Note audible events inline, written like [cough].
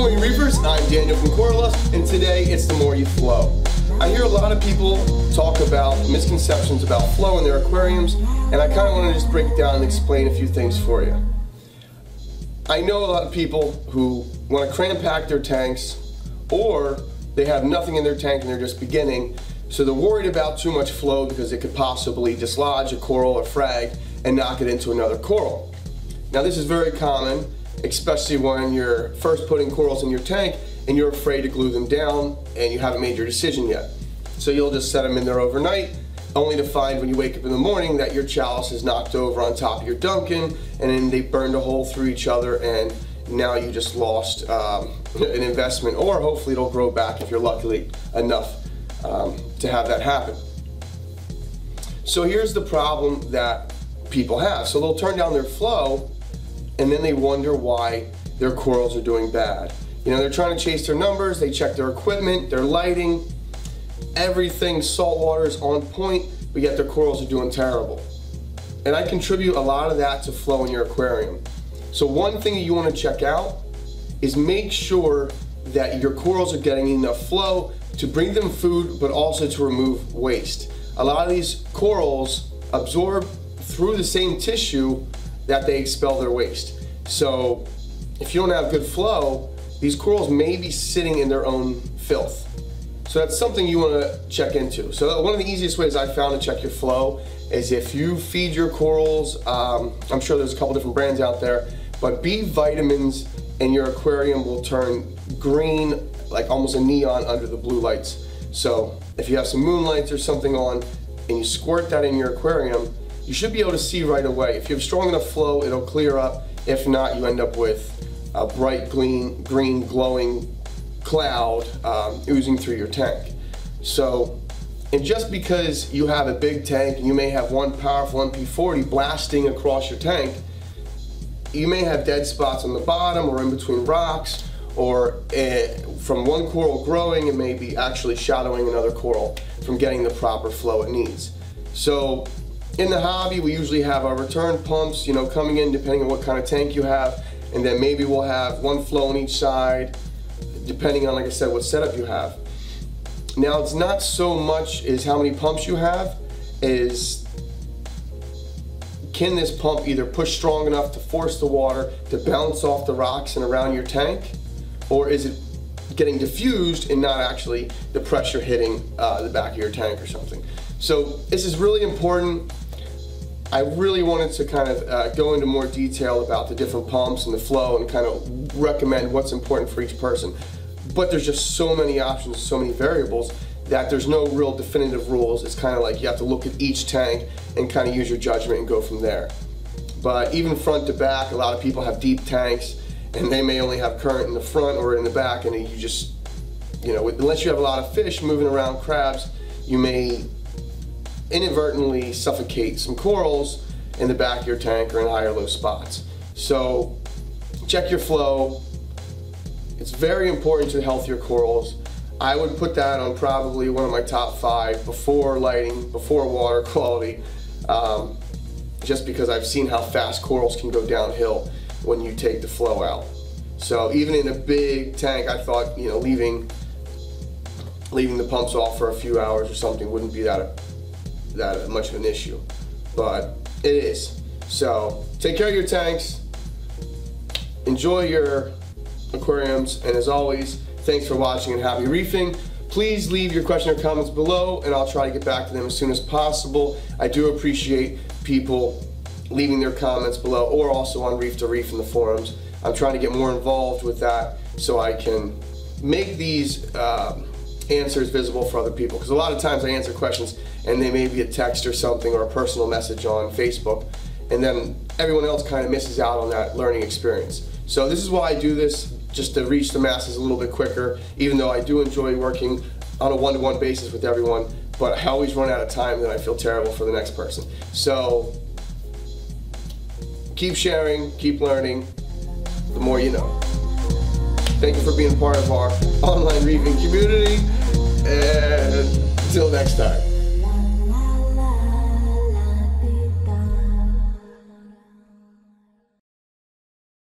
Morning Reefers, I'm Daniel from Coralust, and today it's the more you flow. I hear a lot of people talk about misconceptions about flow in their aquariums, and I kind of want to just break it down and explain a few things for you. I know a lot of people who want to cram pack their tanks, or they have nothing in their tank and they're just beginning, so they're worried about too much flow because it could possibly dislodge a coral or frag and knock it into another coral. Now this is very common, especially when you're first putting corals in your tank and you're afraid to glue them down and you haven't made your decision yet. So you'll just set them in there overnight only to find when you wake up in the morning that your chalice is knocked over on top of your Duncan and then they burned a hole through each other and now you just lost um, [laughs] an investment or hopefully it'll grow back if you're lucky enough um, to have that happen. So here's the problem that people have. So they'll turn down their flow and then they wonder why their corals are doing bad. You know, they're trying to chase their numbers, they check their equipment, their lighting, everything saltwater is on point, but yet their corals are doing terrible. And I contribute a lot of that to flow in your aquarium. So one thing that you want to check out is make sure that your corals are getting enough flow to bring them food, but also to remove waste. A lot of these corals absorb through the same tissue that they expel their waste. So if you don't have good flow, these corals may be sitting in their own filth. So that's something you want to check into. So one of the easiest ways I found to check your flow is if you feed your corals, um, I'm sure there's a couple different brands out there, but B vitamins in your aquarium will turn green, like almost a neon under the blue lights. So if you have some moonlights or something on and you squirt that in your aquarium, you should be able to see right away. If you have strong enough flow, it'll clear up. If not, you end up with a bright green, green glowing cloud um, oozing through your tank. So, and just because you have a big tank you may have one powerful MP40 blasting across your tank, you may have dead spots on the bottom or in between rocks or uh, from one coral growing it may be actually shadowing another coral from getting the proper flow it needs. So in the hobby we usually have our return pumps you know coming in depending on what kind of tank you have and then maybe we'll have one flow on each side depending on like I said what setup you have. Now it's not so much is how many pumps you have is can this pump either push strong enough to force the water to bounce off the rocks and around your tank, or is it getting diffused and not actually the pressure hitting uh, the back of your tank or something. So this is really important. I really wanted to kind of uh, go into more detail about the different pumps and the flow and kind of recommend what's important for each person. But there's just so many options, so many variables that there's no real definitive rules. It's kind of like you have to look at each tank and kind of use your judgment and go from there. But even front to back, a lot of people have deep tanks and they may only have current in the front or in the back and you just, you know, unless you have a lot of fish moving around crabs, you may inadvertently suffocate some corals in the back of your tank or in high or low spots. So check your flow. It's very important to the health of your corals. I would put that on probably one of my top five before lighting, before water [laughs] quality, um, just because I've seen how fast corals can go downhill when you take the flow out. So even in a big tank, I thought you know leaving leaving the pumps off for a few hours or something wouldn't be that that much of an issue, but it is. So take care of your tanks, enjoy your aquariums, and as always, Thanks for watching and happy reefing. Please leave your question or comments below and I'll try to get back to them as soon as possible. I do appreciate people leaving their comments below or also on Reef to Reef in the forums. I'm trying to get more involved with that so I can make these um, answers visible for other people. Because a lot of times I answer questions and they may be a text or something or a personal message on Facebook and then everyone else kind of misses out on that learning experience. So this is why I do this just to reach the masses a little bit quicker, even though I do enjoy working on a one-to-one basis with everyone, but I always run out of time and I feel terrible for the next person. So keep sharing, keep learning, the more you know. Thank you for being part of our online reading community, next time.